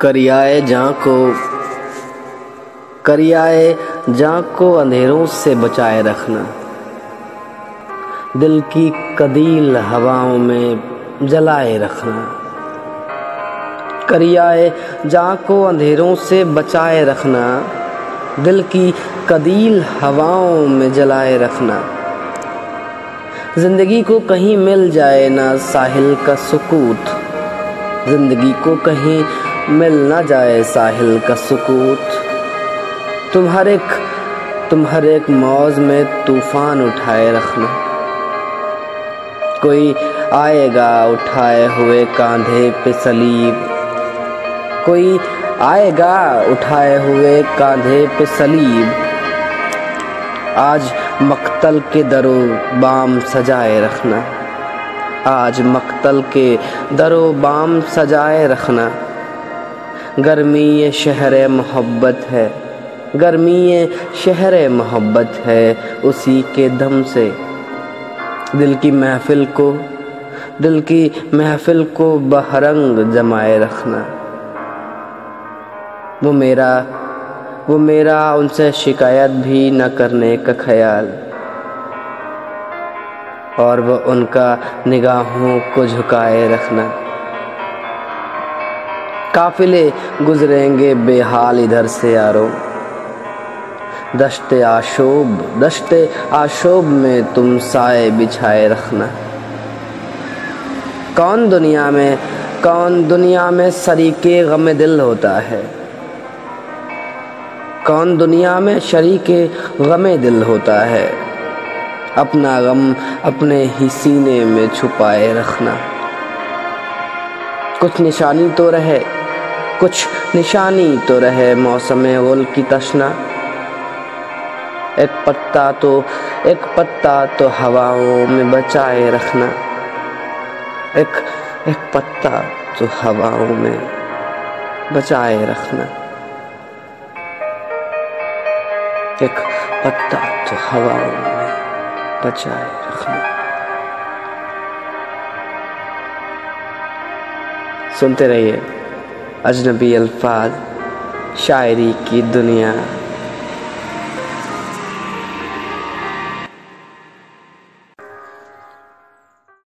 کریائے جاں کو کریائے جاں کو اندھیروں سے بچائے رکھنا۔ دل کی قدیل ہواؤں میں جلائے رکھنا۔ کریائے جاں کو اندھیروں سے بچائے رکھنا۔ دل کی قدیل ہواؤں میں جلائے رکھنا۔ زندگی کو کہیں مل جائے نہ ساحل کا سکوت۔ زندگی کو کہیں مل نہ جائے ساحل کا سکوت۔ تم ہر ایک تم ہر ایک موز میں طوفان اٹھائے رکھنا۔ کوئی آئے گا اٹھائے ہوئے کاندھے پہ سلیب کوئی آئے گا اٹھائے ہوئے کاندھے پہ سلیب آج مقتل کے درو بام سجائے رکھنا۔ آج مقتل کے درو بام سجائے رکھنا۔ گرمی یہ شہر محبت ہے۔ گرمی شہر محبت ہے اسی کے دم سے۔ دل کی محفل کو، دل کی محفل کو بہرنگ جمائے رکھنا۔ وہ میرا وہ میرا، ان سے شکایت بھی نہ کرنے کا خیال۔ اور وہ ان کا نگاہوں کو جھکائے رکھنا۔ قافلے گزریں گے بے حال ادھر سے یارو۔ دشت آشوب دشت آشوب میں تم سائے بچھائے رکھنا۔ کون دنیا میں، کون دنیا میں شریک غم دل ہوتا ہے۔ کون دنیا میں شریک غم دل ہوتا ہے۔ اپنا غم اپنے ہی سینے میں چھپائے رکھنا۔ کچھ نشانی تو رہے، کچھ نشانی تو رہے موسم غل کی تشنا۔ ایک پتا تو، ایک پتا تو ہواؤں میں بچائے رکھنا۔ ایک ایک پتا تو ہواؤں میں بچائے رکھنا۔ ایک پتا تو ہواؤں میں بچائے رکھنا۔ سنتے رہیے اجنبی الفاظ شاعری کی دنیا۔